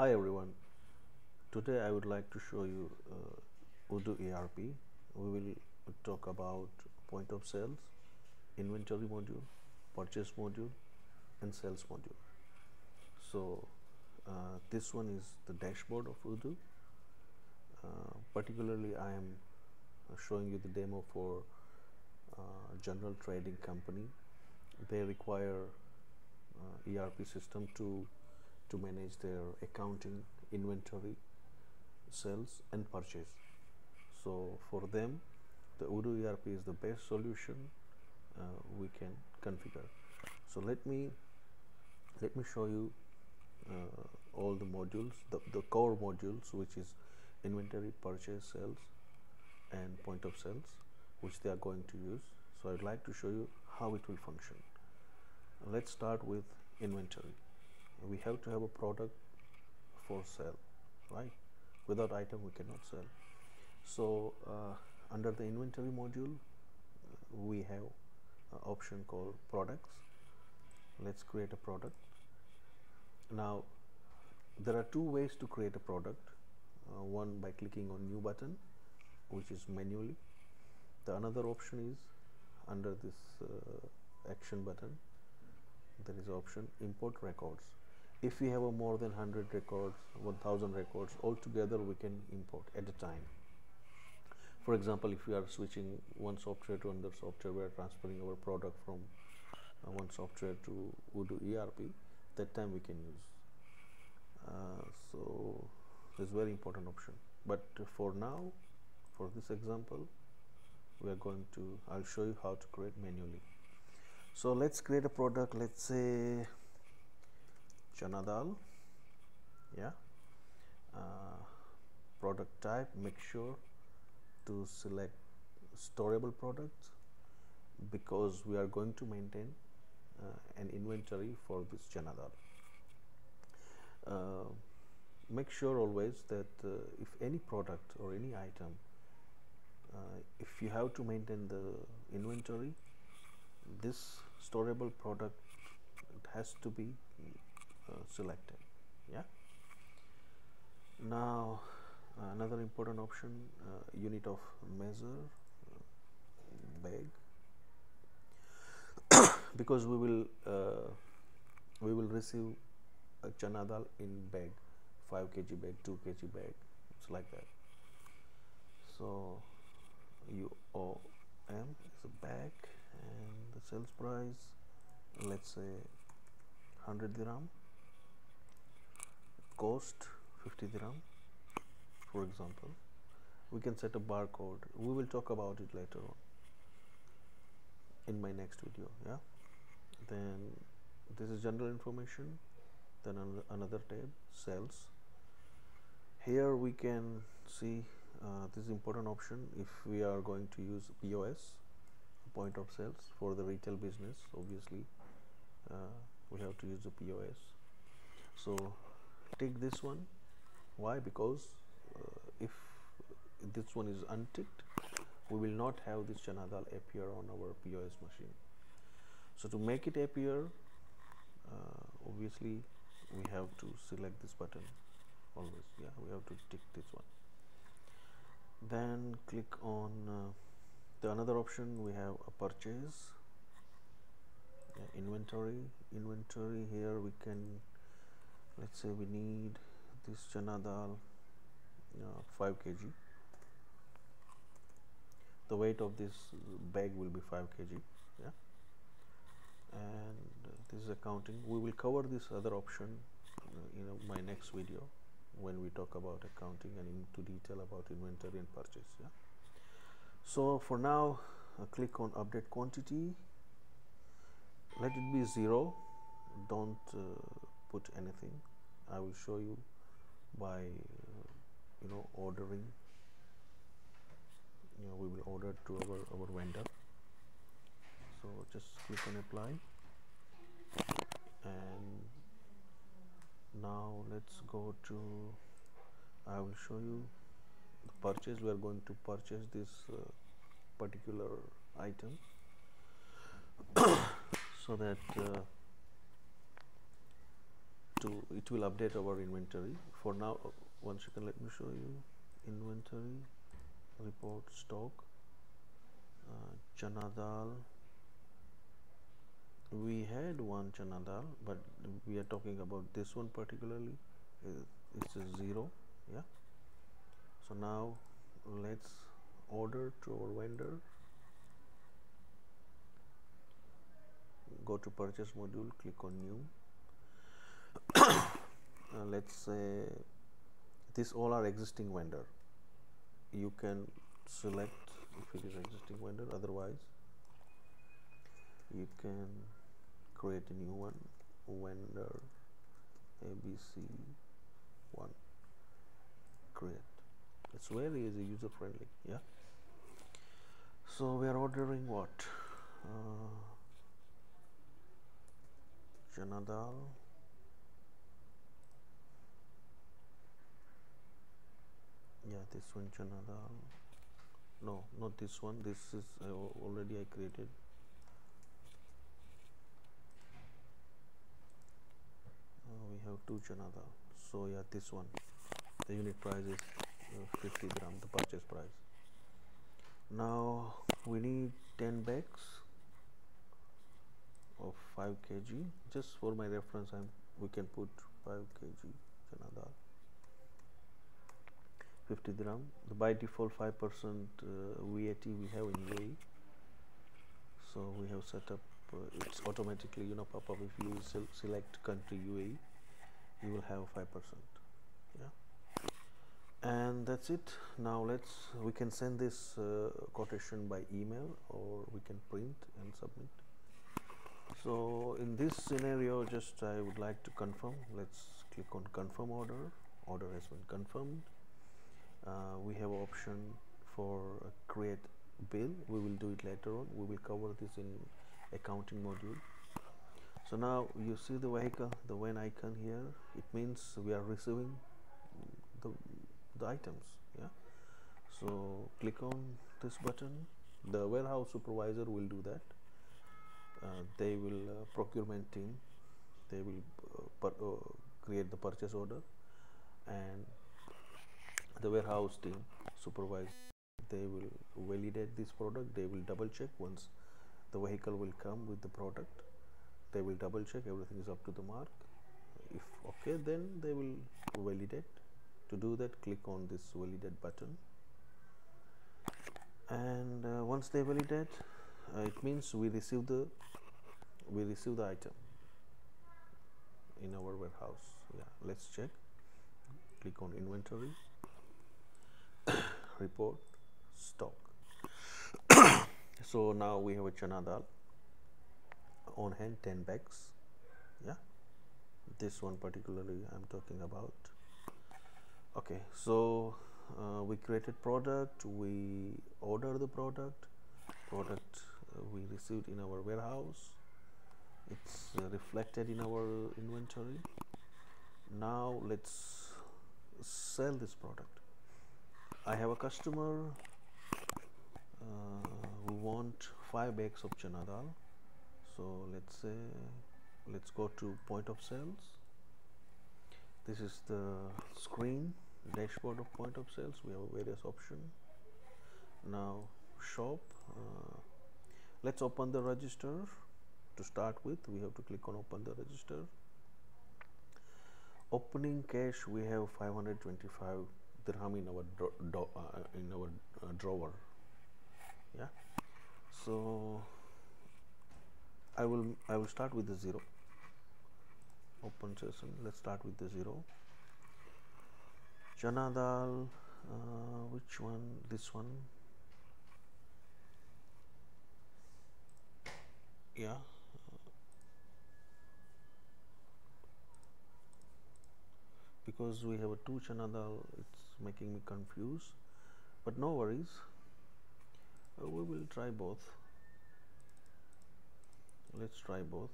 Hi everyone. Today I would like to show you uh, ERP. We will talk about point of sales, inventory module, purchase module, and sales module. So uh, this one is the dashboard of Odoo. Uh, particularly, I am showing you the demo for uh, general trading company. They require uh, ERP system to to manage their accounting, inventory, sales, and purchase. So for them, the Odoo ERP is the best solution uh, we can configure. So let me let me show you uh, all the modules, the, the core modules, which is inventory, purchase, sales, and point of sales, which they are going to use. So I'd like to show you how it will function. Let's start with inventory we have to have a product for sale right? Without item we cannot sell. So uh, under the inventory module we have an option called products. Let's create a product. Now there are two ways to create a product. Uh, one by clicking on new button which is manually. The another option is under this uh, action button there is option import records if we have a more than 100 records 1000 records altogether we can import at a time. For example if we are switching one software to another software we are transferring our product from uh, one software to Odoo ERP that time we can use. Uh, so it's very important option. But for now for this example we are going to I'll show you how to create manually. So let's create a product let's say chana dal yeah. Uh, product type make sure to select storable products because we are going to maintain uh, an inventory for this chana dal uh, make sure always that uh, if any product or any item uh, if you have to maintain the inventory this storable product has to be selected yeah? Now uh, another important option uh, unit of measure bag. Because we will we will receive a chana dal in bag 5 kg bag 2 kg bag it's like that. So UOM is a bag and the sales price let's say 100 dirham cost 50 dirham for example we can set a barcode. We will talk about it later on in my next video yeah? Then this is general information then another tab sales here we can see uh, this important option. If we are going to use POS point of sales for the retail business obviously uh, we have to use the POS so take this one. Why? Because uh, if this one is unticked we will not have this chana dal appear on our POS machine. So to make it appear uh, obviously we have to select this button always. Yeah we have to tick this one. Then click on uh, the another option we have a purchase. Yeah, inventory. Inventory here we can let's say we need this chana dal uh, 5 kg. The weight of this bag will be 5 kg yeah? And uh, this is accounting. We will cover this other option uh, in my next video when we talk about accounting and into detail about inventory and purchase yeah? So for now uh, click on update quantity. Let it be zero. Don't uh, put anything I will show you by you know ordering. You know we will order to our, our vendor. So just click on apply. And now let's go to I will show you the purchase. We are going to purchase this uh, particular item. So that uh, to it will update our inventory. For now uh, one second let me show you. Inventory report stock uh, chana dal. We had one chana dal but we are talking about this one particularly. Uh, it's a zero yeah. So now let's order to our vendor. Go to purchase module click on new uh, let's say this all are existing vendor. You can select if it is existing vendor otherwise you can create a new one vendor abc one. Create it's very easy user friendly yeah? So we are ordering what? Uh, chana dal yeah this one chana dal no not this one. This is uh, already I created. Uh, we have two chana dal so yeah this one. The unit price is uh, 50 gram the purchase price. Now we need 10 bags of 5 kg just for my reference I'm, we can put 5 kg chana dal 50 dirham the by default 5 percent uh, VAT we have in UAE so we have set up uh, it's automatically you know pop up. If you se select country UAE you will have 5 percent. Yeah. And that's it. Now let's we can send this uh, quotation by email or we can print and submit. So in this scenario just I would like to confirm. Let's click on confirm order. Order has been confirmed uh, we have option for create bill. We will do it later on. We will cover this in accounting module. So now you see the vehicle the when icon here. It means we are receiving the, the items yeah? So click on this button. The warehouse supervisor will do that. Uh, they will uh, procurement team. They will uh, uh, create the purchase order. And the warehouse team supervise. They will validate this product. They will double check. Once the vehicle will come with the product they will double check. Everything is up to the mark. If okay then they will validate. To do that click on this validate button. And uh, once they validate uh, it means we receive the we receive the item in our warehouse. Yeah let's check. Click on inventory report stock. So now we have a chana dal on hand 10 bags. Yeah. This one particularly i'm talking about. Okay so uh, we created product we order the product. Product uh, we received in our warehouse. It's uh, reflected in our inventory. Now let's sell this product I have a customer uh, who want five bags of chana dal. So let's say let's go to point of sales. This is the screen dashboard of point of sales. We have various options. Now shop uh, let's open the register. To start with we have to click on open the register. Opening cash we have 525 dirham in our uh, in our uh, drawer. Yeah? So I will I will start with the zero. Open session. Let's start with the zero. Chana dal uh, which one? This one? Yeah. Because we have a two chana dal it's making me confused. But no worries. Uh, we will try both. Let's try both.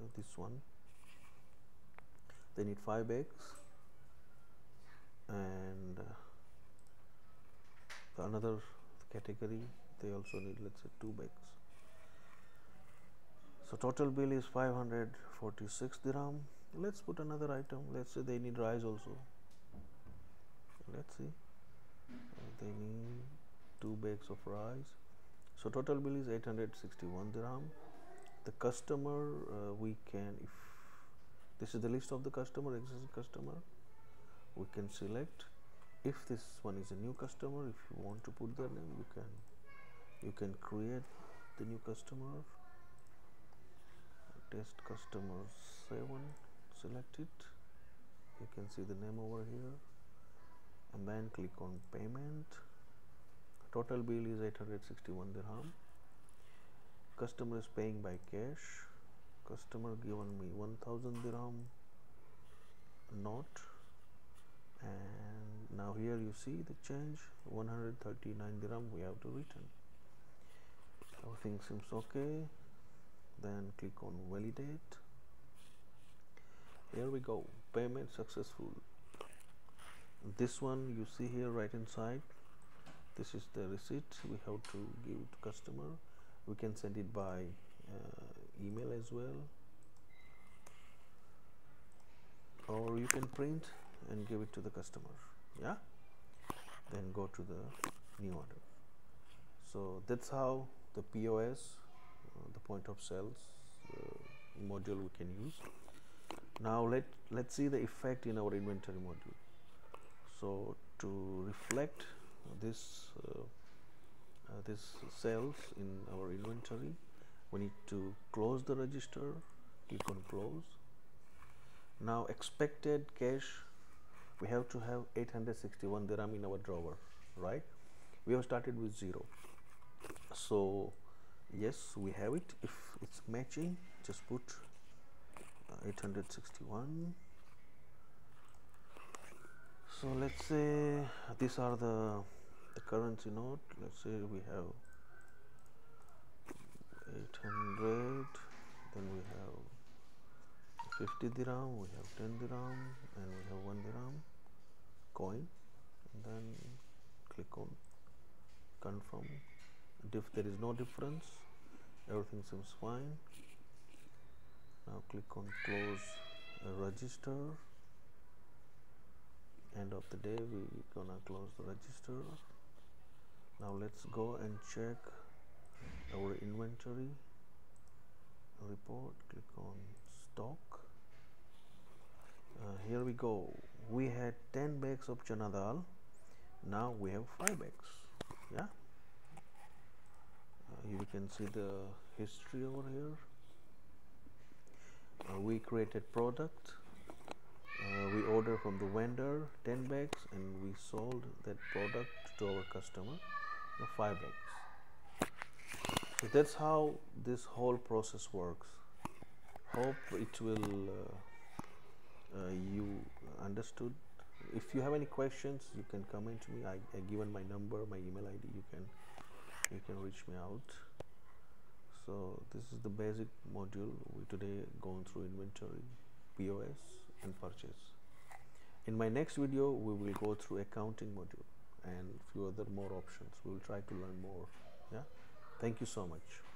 Uh, this one. They need 5 eggs. And uh, another category they also need let's say 2 eggs so total bill is 546 dirham. Let's put another item. Let's say they need rice also let's see. They need two bags of rice. So total bill is 861 dirham. The customer uh, we can if this is the list of the customer existing customer we can select. If this one is a new customer if you want to put their name you can you can create the new customer. Test customer 7 select it. You can see the name over here and then click on payment. Total bill is 861 dirham. Customer is paying by cash. Customer given me 1000 dirham. Note and now here you see the change. 139 dirham we have to return. Everything seems okay. Then click on validate. Here we go. Payment successful this one you see here right inside. This is the receipt we have to give to customer. We can send it by uh, email as well. Or you can print and give it to the customer. Yeah? Then go to the new order. So that's how the POS uh, the point of sales uh, module we can use. Now let let's see the effect in our inventory module so to reflect this uh, uh, this sales in our inventory we need to close the register click on close. Now expected cash we have to have 861 dirham in our drawer right? We have started with zero. So yes we have it. If it's matching just put 861 so let's say these are the, the currency note let's say we have 800 then we have 50 dirham we have 10 dirham and we have 1 dirham coin. And then click on confirm. If there is no difference everything seems fine. Now click on close register end of the day we gonna close the register. Now let's go and check our inventory report. Click on stock. Uh, here we go. We had 10 bags of chana dal. Now we have 5 bags. Yeah? Uh, you can see the history over here. Uh, we created product uh, we order from the vendor 10 bags and we sold that product to our customer uh, 5 bags. So that's how this whole process works. Hope it will uh, uh, you understood. If you have any questions you can comment to me. I, I given my number my email id you can you can reach me out. So this is the basic module we today going through inventory POS and purchase. In my next video we will go through accounting module and few other more options. We will try to learn more. Yeah? Thank you so much